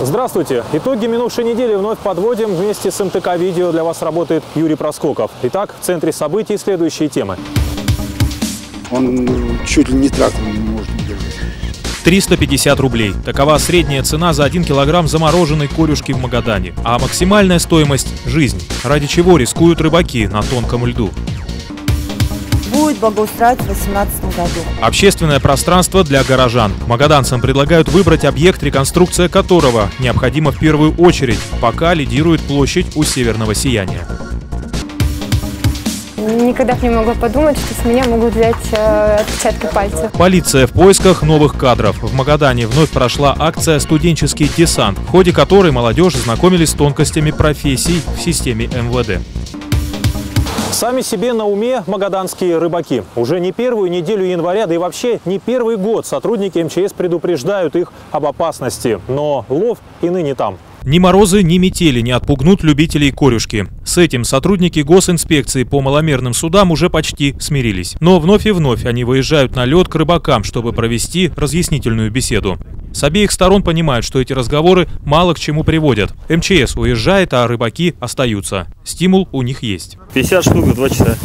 Здравствуйте! Итоги минувшей недели вновь подводим. Вместе с МТК «Видео» для вас работает Юрий Проскоков. Итак, в центре событий следующие темы. Он чуть ли не трактор не может держать. 350 рублей. Такова средняя цена за 1 килограмм замороженной корюшки в Магадане. А максимальная стоимость – жизнь. Ради чего рискуют рыбаки на тонком льду. Будет благоустраивать в 2018 году. Общественное пространство для горожан. Магаданцам предлагают выбрать объект, реконструкция которого необходима в первую очередь, пока лидирует площадь у северного сияния. Никогда не могла подумать, что с меня могут взять э, отпечатки пальцев. Полиция в поисках новых кадров. В Магадане вновь прошла акция «Студенческий десант», в ходе которой молодежь знакомились с тонкостями профессий в системе МВД. Сами себе на уме магаданские рыбаки. Уже не первую неделю января, да и вообще не первый год сотрудники МЧС предупреждают их об опасности. Но лов и ныне там. Ни морозы, ни метели не отпугнут любителей корюшки. С этим сотрудники госинспекции по маломерным судам уже почти смирились. Но вновь и вновь они выезжают на лед к рыбакам, чтобы провести разъяснительную беседу. С обеих сторон понимают, что эти разговоры мало к чему приводят. МЧС уезжает, а рыбаки остаются. Стимул у них есть. 50 штук в 2 часа.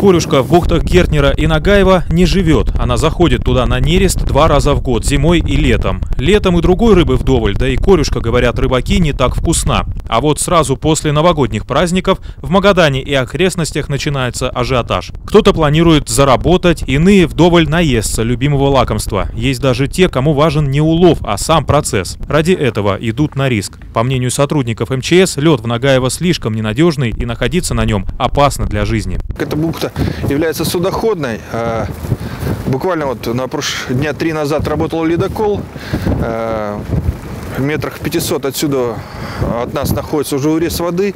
Корюшка в бухтах Гертнера и Нагаева не живет. Она заходит туда на нерест два раза в год, зимой и летом. Летом и другой рыбы вдоволь, да и корюшка, говорят рыбаки, не так вкусна. А вот сразу после новогодних праздников в Магадане и окрестностях начинается ажиотаж. Кто-то планирует заработать, иные вдоволь наестся любимого лакомства. Есть даже те, кому важен не улов, а сам процесс. Ради этого идут на риск. По мнению сотрудников МЧС, лед в Нагаево слишком ненадежный и находиться на нем опасно для жизни. Эта бухта является судоходной. А, Буквально вот на прош... дня три назад работал ледокол. Метрах 500 отсюда от нас находится уже урез воды.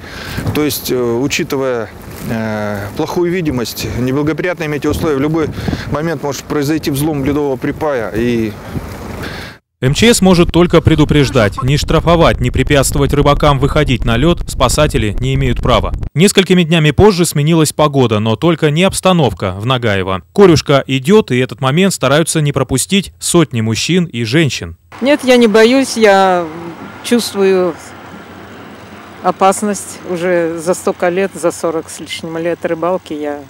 То есть, э, учитывая э, плохую видимость, неблагоприятные метеоусловия, в любой момент может произойти взлом ледового припая и МЧС может только предупреждать, не штрафовать, не препятствовать рыбакам выходить на лед спасатели не имеют права. Несколькими днями позже сменилась погода, но только не обстановка в Нагаево. Корюшка идет, и этот момент стараются не пропустить сотни мужчин и женщин. Нет, я не боюсь, я чувствую опасность уже за столько лет, за 40 с лишним лет рыбалки я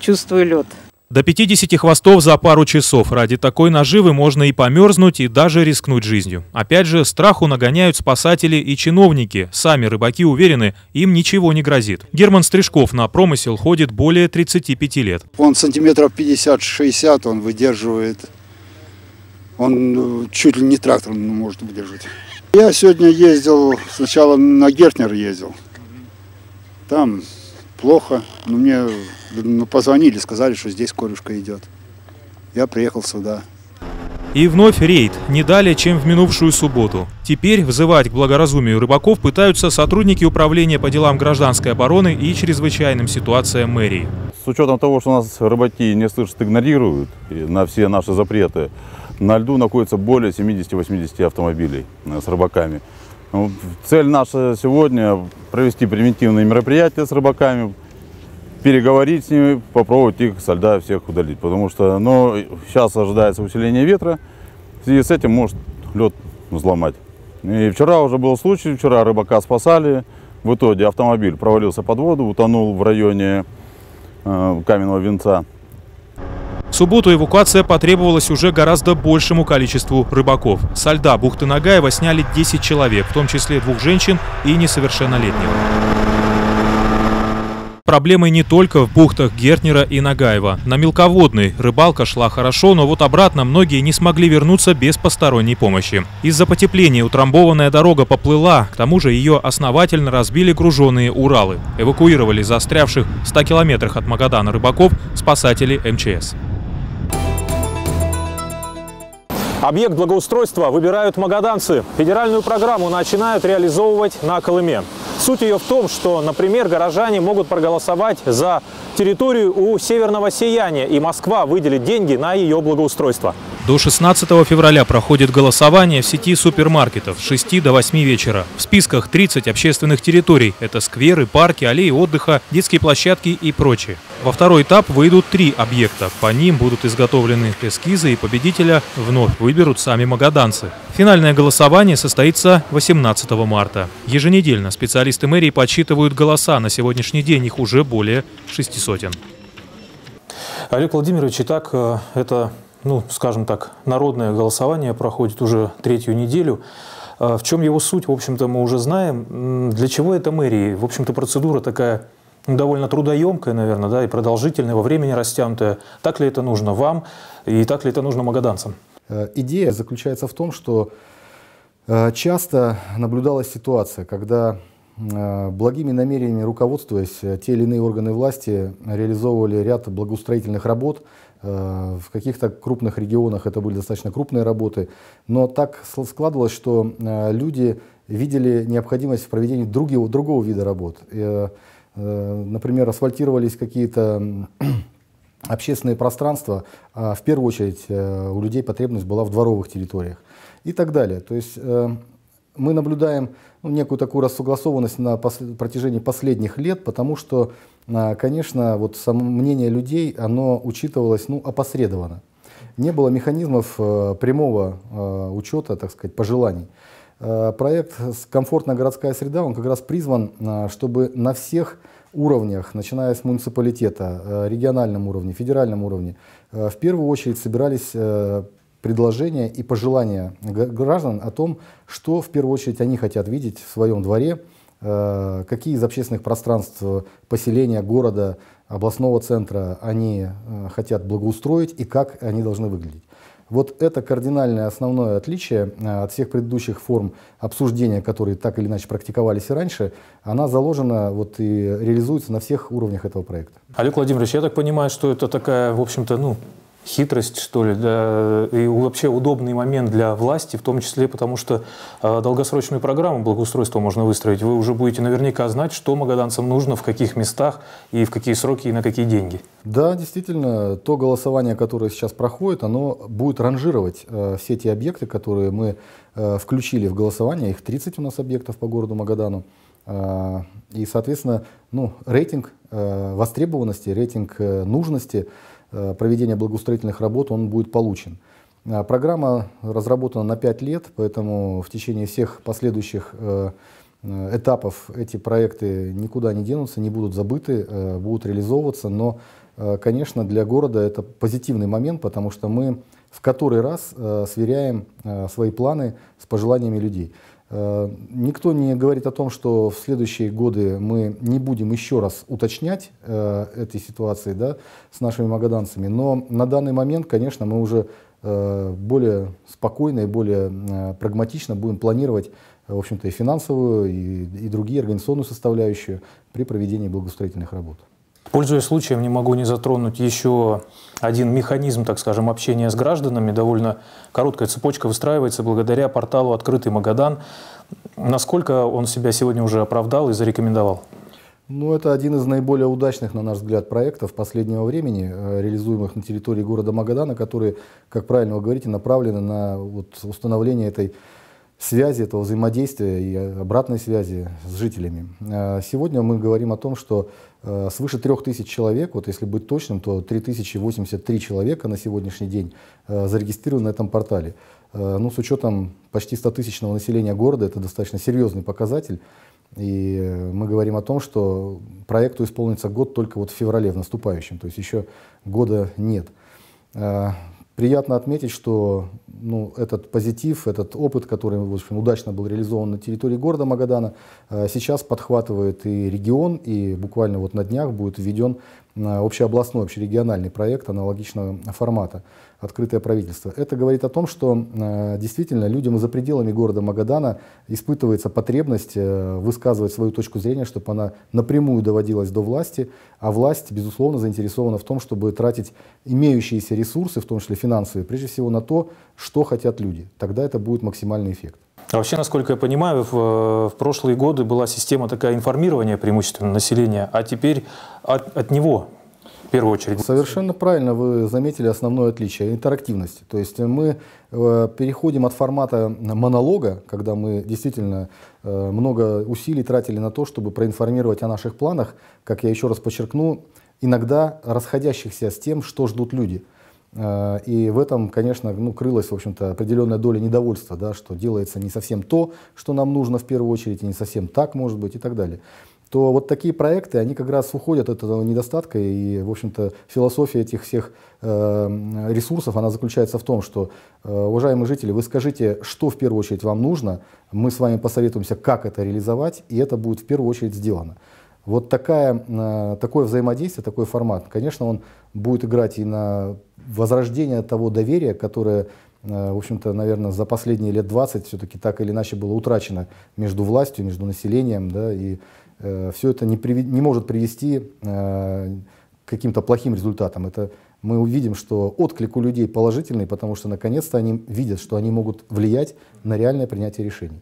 чувствую лед. До 50 хвостов за пару часов. Ради такой наживы можно и померзнуть, и даже рискнуть жизнью. Опять же, страху нагоняют спасатели и чиновники. Сами рыбаки уверены, им ничего не грозит. Герман Стрижков на промысел ходит более 35 лет. Он сантиметров 50-60 он выдерживает. Он э, чуть ли не трактор не может выдержать. Я сегодня ездил, сначала на Гертнер ездил. Там плохо, но мне ну, позвонили, сказали, что здесь корюшка идет. Я приехал сюда. И вновь рейд, не далее, чем в минувшую субботу. Теперь взывать к благоразумию рыбаков пытаются сотрудники Управления по делам гражданской обороны и чрезвычайным ситуациям мэрии. С учетом того, что нас рыбаки не слышат, игнорируют на все наши запреты, на льду находится более 70-80 автомобилей э, с рыбаками. Ну, Цель наша сегодня провести превентивные мероприятия с рыбаками, переговорить с ними, попробовать их со льда всех удалить. Потому что ну, сейчас ожидается усиление ветра, в связи с этим может лед взломать. И вчера уже был случай, вчера рыбака спасали, в итоге автомобиль провалился под воду, утонул в районе э, каменного венца. В субботу эвакуация потребовалась уже гораздо большему количеству рыбаков. Со льда бухты Нагаева сняли 10 человек, в том числе двух женщин и несовершеннолетнего. Проблемы не только в бухтах Гертнера и Нагаева. На мелководной рыбалка шла хорошо, но вот обратно многие не смогли вернуться без посторонней помощи. Из-за потепления утрамбованная дорога поплыла, к тому же ее основательно разбили груженные Уралы. Эвакуировали застрявших в 100 километрах от Магадана рыбаков спасатели МЧС. Объект благоустройства выбирают магаданцы. Федеральную программу начинают реализовывать на Колыме. Суть ее в том, что, например, горожане могут проголосовать за территорию у Северного Сияния, и Москва выделит деньги на ее благоустройство. До 16 февраля проходит голосование в сети супермаркетов с 6 до 8 вечера. В списках 30 общественных территорий. Это скверы, парки, аллеи отдыха, детские площадки и прочее. Во второй этап выйдут три объекта. По ним будут изготовлены эскизы и победителя вновь выберут сами магаданцы. Финальное голосование состоится 18 марта. Еженедельно специалисты мэрии подсчитывают голоса. На сегодняшний день их уже более шести сотен. Олег Владимирович, итак, э, это ну, скажем так, народное голосование проходит уже третью неделю. А в чем его суть, в общем-то, мы уже знаем. Для чего это мэрии? В общем-то, процедура такая ну, довольно трудоемкая, наверное, да, и продолжительная, во времени растянутая. Так ли это нужно вам и так ли это нужно магаданцам? Э, идея заключается в том, что э, часто наблюдалась ситуация, когда э, благими намерениями руководствуясь, те или иные органы власти реализовывали ряд благоустроительных работ, в каких-то крупных регионах это были достаточно крупные работы, но так складывалось, что э, люди видели необходимость в проведении другого, другого вида работ. Э, например, асфальтировались какие-то общественные пространства, а в первую очередь у людей потребность была в дворовых территориях и так далее. То есть мы наблюдаем ну, некую такую рассогласованность на пос протяжении последних лет, потому что, а, конечно, вот само мнение людей, оно учитывалось ну, опосредованно. Не было механизмов э, прямого э, учета, так сказать, пожеланий. Э, проект «Комфортная городская среда», он как раз призван, чтобы на всех уровнях, начиная с муниципалитета, региональном уровне, федеральном уровне, в первую очередь собирались предложения и пожелания граждан о том, что в первую очередь они хотят видеть в своем дворе, э, какие из общественных пространств поселения, города, областного центра они э, хотят благоустроить и как они должны выглядеть. Вот это кардинальное основное отличие э, от всех предыдущих форм обсуждения, которые так или иначе практиковались и раньше, она заложена вот и реализуется на всех уровнях этого проекта. Олег Владимирович, я так понимаю, что это такая, в общем-то, ну, хитрость, что ли, да, и вообще удобный момент для власти, в том числе потому, что э, долгосрочную программу благоустройства можно выстроить. Вы уже будете наверняка знать, что магаданцам нужно, в каких местах и в какие сроки и на какие деньги. Да, действительно, то голосование, которое сейчас проходит, оно будет ранжировать э, все те объекты, которые мы э, включили в голосование. Их 30 у нас объектов по городу Магадану. Э, и, соответственно, ну, рейтинг э, востребованности, рейтинг нужности – проведения благоустроительных работ он будет получен. Э, программа разработана на 5 лет, поэтому в течение всех последующих э, этапов эти проекты никуда не денутся, не будут забыты, будут реализовываться. Но, конечно, для города это позитивный момент, потому что мы в который раз сверяем свои планы с пожеланиями людей. Э, никто не говорит о том, что в следующие годы мы не будем еще раз уточнять э, этой ситуации да, с нашими магаданцами, но на данный момент, конечно, мы уже э, более спокойно и более э, прагматично будем планировать в общем-то, и финансовую, и, и другие организационную составляющую при проведении благоустроительных работ. Пользуясь случаем, не могу не затронуть еще один механизм, так скажем, общения с гражданами. Довольно короткая цепочка выстраивается благодаря порталу «Открытый Магадан». Насколько он себя сегодня уже оправдал и зарекомендовал? Ну, это один из наиболее удачных, на наш взгляд, проектов последнего времени, э, реализуемых на территории города Магадана, которые, как правильно вы говорите, направлены на вот, установление этой связи, этого взаимодействия и обратной связи с жителями. Э, сегодня мы говорим о том, что э, свыше 3000 человек, вот если быть точным, то 3083 человека на сегодняшний день э, зарегистрированы на этом портале. Ну, с учетом почти 100-тысячного населения города, это достаточно серьезный показатель. И мы говорим о том, что проекту исполнится год только вот в феврале, в наступающем, то есть еще года нет. Приятно отметить, что ну, этот позитив, этот опыт, который в общем, удачно был реализован на территории города Магадана, э, сейчас подхватывает и регион, и буквально вот на днях будет введен общеобластной, общерегиональный проект аналогичного формата открытое правительство. Это говорит о том, что э, действительно людям за пределами города Магадана испытывается потребность э, высказывать свою точку зрения, чтобы она напрямую доводилась до власти, а власть, безусловно, заинтересована в том, чтобы тратить имеющиеся ресурсы, в том числе финансовые, прежде всего на то, что хотят люди. Тогда это будет максимальный эффект. А вообще, насколько я понимаю, в, в прошлые годы была система такая информирования преимущественно населения, а теперь от, от него в первую очередь? Совершенно правильно вы заметили основное отличие – интерактивность. То есть мы э, переходим от формата монолога, когда мы действительно э, много усилий тратили на то, чтобы проинформировать о наших планах, как я еще раз подчеркну, иногда расходящихся с тем, что ждут люди. Э, и в этом, конечно, ну, крылась, в общем-то, определенная доля недовольства, да, что делается не совсем то, что нам нужно в первую очередь, и не совсем так, может быть, и так далее то вот такие проекты, они как раз уходят от этого недостатка, и, в общем-то, философия этих всех э, ресурсов, она заключается в том, что, э, уважаемые жители, вы скажите, что в первую очередь вам нужно, мы с вами посоветуемся, как это реализовать, и это будет в первую очередь сделано. Вот такая, такое взаимодействие, такой формат, конечно, он будет играть и на возрождение того доверия, которое в общем-то, наверное, за последние лет 20 все-таки так или иначе было утрачено между властью, между населением, да, и Э, все это не, при, не может привести э, к каким-то плохим результатам. Это мы увидим, что отклик у людей положительный, потому что наконец-то они видят, что они могут влиять на реальное принятие решений.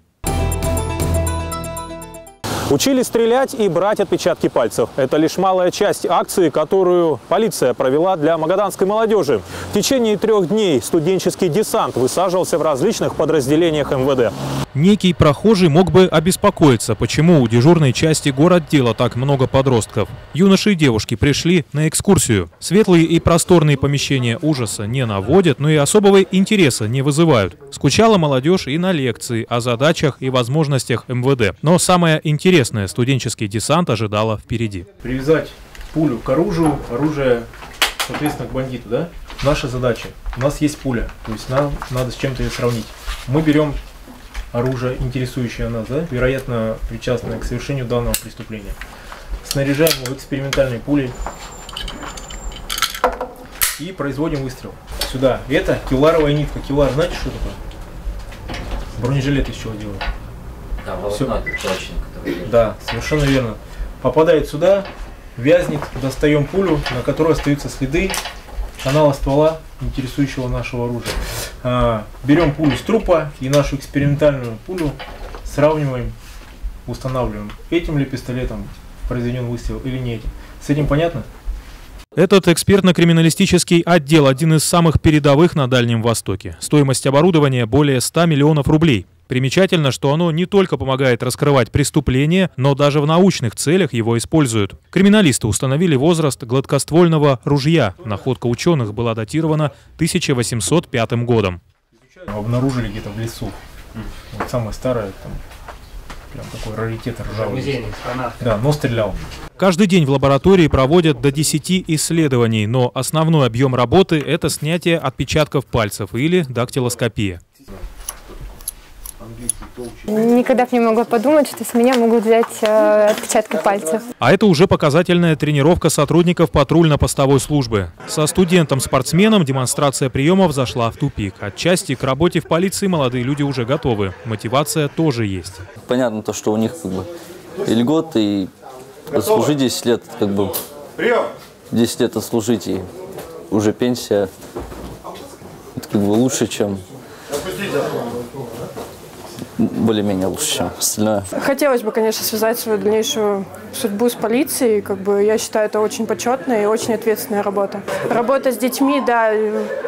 Учили стрелять и брать отпечатки пальцев. Это лишь малая часть акции, которую полиция провела для магаданской молодежи. В течение трех дней студенческий десант высаживался в различных подразделениях МВД. Некий прохожий мог бы обеспокоиться, почему у дежурной части городдела так много подростков. Юноши и девушки пришли на экскурсию. Светлые и просторные помещения ужаса не наводят, но и особого интереса не вызывают. Скучала молодежь и на лекции о задачах и возможностях МВД. Но самое интересное студенческий десант ожидало впереди. Привязать пулю к оружию, оружие, соответственно, к бандиту, да? Наша задача. У нас есть пуля, то есть нам надо с чем-то ее сравнить. Мы берем оружие, интересующее нас, да, вероятно, причастное к совершению данного преступления. Снаряжаем его экспериментальной пулей и производим выстрел. Сюда. Это кевларовая нитка. Кевлар, знаете, что такое? Бронежилет из чего делают? Да, волокно прочник. Да, совершенно верно. Попадает сюда, вязнет, достаем пулю, на которой остаются следы канала ствола, интересующего нашего оружия. А, берем пулю с трупа и нашу экспериментальную пулю сравниваем, устанавливаем, этим ли пистолетом произведен выстрел или не этим. С этим понятно? Этот экспертно-криминалистический отдел один из самых передовых на Дальнем Востоке. Стоимость оборудования более 100 миллионов рублей. Примечательно, что оно не только помогает раскрывать преступления, но даже в научных целях его используют. Криминалисты установили возраст гладкоствольного ружья. Находка ученых была датирована 1805 годом. Обнаружили где-то в лесу. Вот самое старое, там, прям такой раритет ржавый. Да, но стрелял. Каждый день в лаборатории проводят до 10 исследований, но основной объем работы – это снятие отпечатков пальцев или дактилоскопия. Никогда не могла подумать, что с меня могут взять э, отпечатки пальцев. А это уже показательная тренировка сотрудников патрульно-постовой службы. Со студентом-спортсменом демонстрация приемов зашла в тупик. Отчасти к работе в полиции молодые люди уже готовы. Мотивация тоже есть. Понятно то, что у них как бы и льготы, и служить 10 лет, как бы 10 лет отслужить, и уже пенсия. Это как бы лучше, чем более-менее лучше, чем остальное. Хотелось бы, конечно, связать свою дальнейшую судьбу с полицией. Как бы, я считаю, это очень почетная и очень ответственная работа. Работа с детьми, да,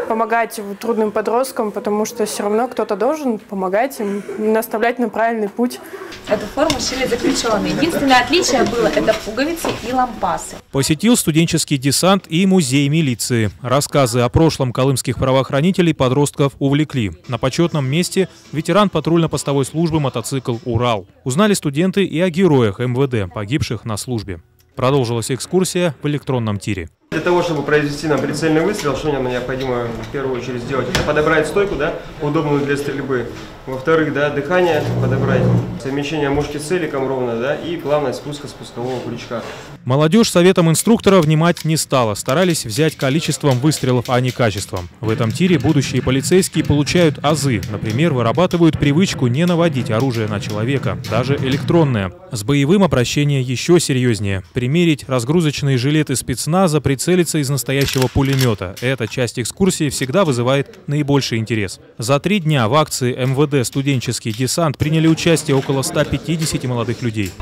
помогать трудным подросткам, потому что все равно кто-то должен помогать им, наставлять на правильный путь. Эту форму шили заключенные. Единственное отличие было – это пуговицы и лампасы. Посетил студенческий десант и музей милиции. Рассказы о прошлом колымских правоохранителей подростков увлекли. На почетном месте ветеран патрульно-постовой службы мотоцикл «Урал». Узнали студенты и о героях МВД, погибших на службе. Продолжилась экскурсия в электронном тире. Для того, чтобы произвести нам прицельный выстрел, что нам необходимо в первую очередь сделать? Это подобрать стойку, да, удобную для стрельбы. Во-вторых, да, дыхание подобрать, совмещение мушки с целиком ровно, да, и плавность спуска спускового крючка. Молодежь советом инструктора внимать не стала. Старались взять количеством выстрелов, а не качеством. В этом тире будущие полицейские получают азы. Например, вырабатывают привычку не наводить оружие на человека, даже электронное. С боевым обращение еще серьезнее. Примерить разгрузочные жилеты спецназа, прицелиться из настоящего пулемета. Эта часть экскурсии всегда вызывает наибольший интерес. За три дня в акции МВД «Студенческий десант» приняли участие около 150 молодых людей.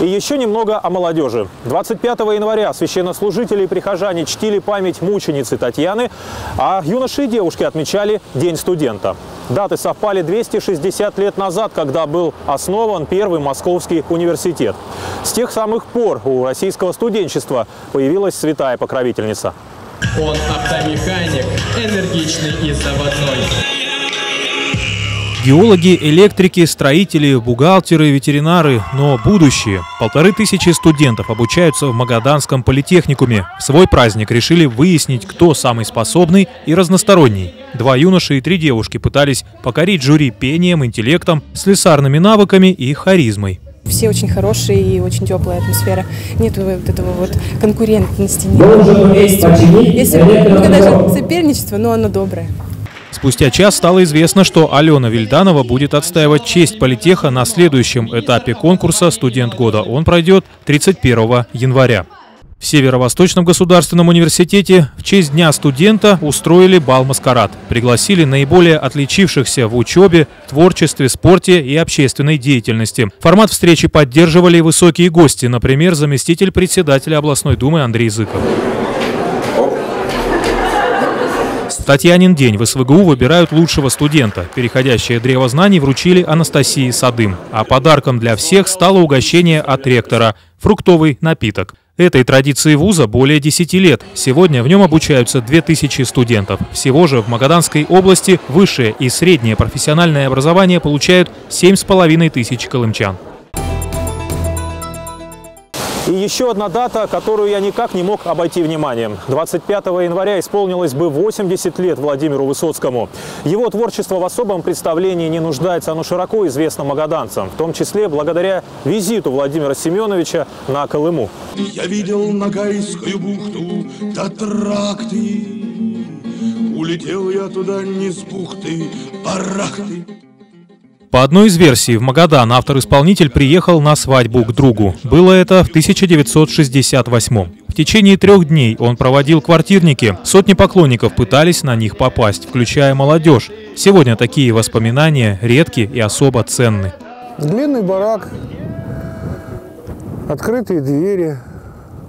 И еще немного о молодежи. 25 января священнослужители и прихожане чтили память мученицы Татьяны, а юноши и девушки отмечали День студента. Даты совпали 260 лет назад, когда был основан первый Московский университет. С тех самых пор у российского студенчества появилась святая покровительница. Он автомеханик, энергичный и заводной. Геологи, электрики, строители, бухгалтеры, ветеринары, но будущее. Полторы тысячи студентов обучаются в Магаданском политехникуме. В свой праздник решили выяснить, кто самый способный и разносторонний. Два юноши и три девушки пытались покорить жюри пением, интеллектом, слесарными навыками и харизмой. Все очень хорошие и очень теплая атмосфера. Нет вот этого вот конкурентности. Нет. Есть, есть даже соперничество, но оно доброе. Спустя час стало известно, что Алена Вильданова будет отстаивать честь политеха на следующем этапе конкурса «Студент года». Он пройдет 31 января. В Северо-Восточном государственном университете в честь Дня студента устроили бал-маскарад. Пригласили наиболее отличившихся в учебе, творчестве, спорте и общественной деятельности. Формат встречи поддерживали высокие гости, например, заместитель председателя областной думы Андрей Зыков. Татьянин день в СВГУ выбирают лучшего студента. Переходящее древо знаний вручили Анастасии Садым. А подарком для всех стало угощение от ректора – фруктовый напиток. Этой традиции вуза более 10 лет. Сегодня в нем обучаются 2000 студентов. Всего же в Магаданской области высшее и среднее профессиональное образование получают 7,5 тысяч колымчан. И еще одна дата, которую я никак не мог обойти вниманием. 25 января исполнилось бы 80 лет Владимиру Высоцкому. Его творчество в особом представлении не нуждается, оно широко известно магаданцам, в том числе благодаря визиту Владимира Семеновича на Колыму. Я видел Ногайскую бухту, до тракты. Улетел я туда не с бухты, барахты. По одной из версий, в Магадан автор-исполнитель приехал на свадьбу к другу. Было это в 1968 В течение трех дней он проводил квартирники. Сотни поклонников пытались на них попасть, включая молодежь. Сегодня такие воспоминания редки и особо ценны. Длинный барак, открытые двери,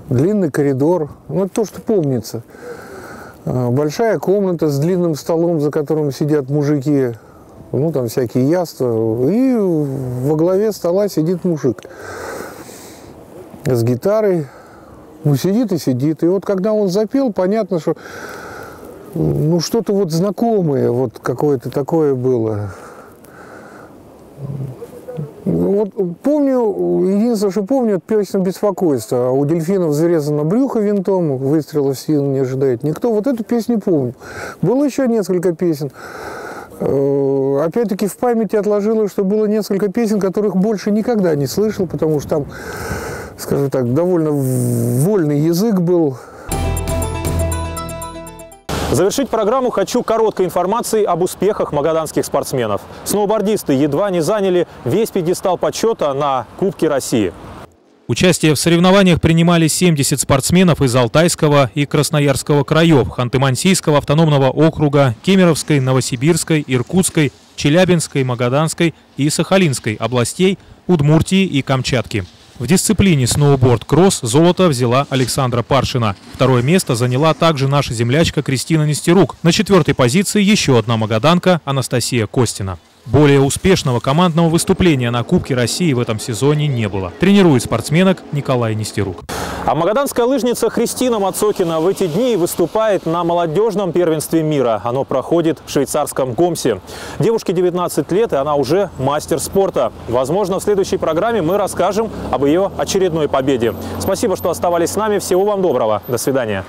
длинный коридор. Ну, это то, что помнится. А, большая комната с длинным столом, за которым сидят мужики ну, там всякие яства. И во главе стола сидит мужик с гитарой. Ну, сидит и сидит. И вот когда он запел, понятно, что ну, что-то вот знакомое, вот какое-то было. Вот помню, единственное, что помню, это песня беспокойства. У дельфинов зарезано брюхо винтом, выстрелов сил не ожидает никто. Вот эту песню помню. Было еще несколько песен. Э, опять-таки в памяти отложилось, что было несколько песен, которых больше никогда не слышал, потому что там, скажем так, довольно вольный язык был. Завершить программу хочу короткой информацией об успехах магаданских спортсменов. Сноубордисты едва не заняли весь пьедестал почета на Кубке России. Участие в соревнованиях принимали 70 спортсменов из Алтайского и Красноярского краев, Ханты-Мансийского автономного округа, Кемеровской, Новосибирской, Иркутской, Челябинской, Магаданской и Сахалинской областей, Удмуртии и Камчатки. В дисциплине сноуборд-кросс золото взяла Александра Паршина. Второе место заняла также наша землячка Кристина Нестерук. На четвертой позиции еще одна магаданка Анастасия Костина. Более успешного командного выступления на Кубке России в этом сезоне не было. Тренирует спортсменок Николай Нестерук. А магаданская лыжница Христина Мацокина в эти дни выступает на молодежном первенстве мира. Оно проходит в швейцарском Гомсе. Девушке 19 лет, и она уже мастер спорта. Возможно, в следующей программе мы расскажем об ее очередной победе. Спасибо, что оставались с нами. Всего вам доброго. До свидания.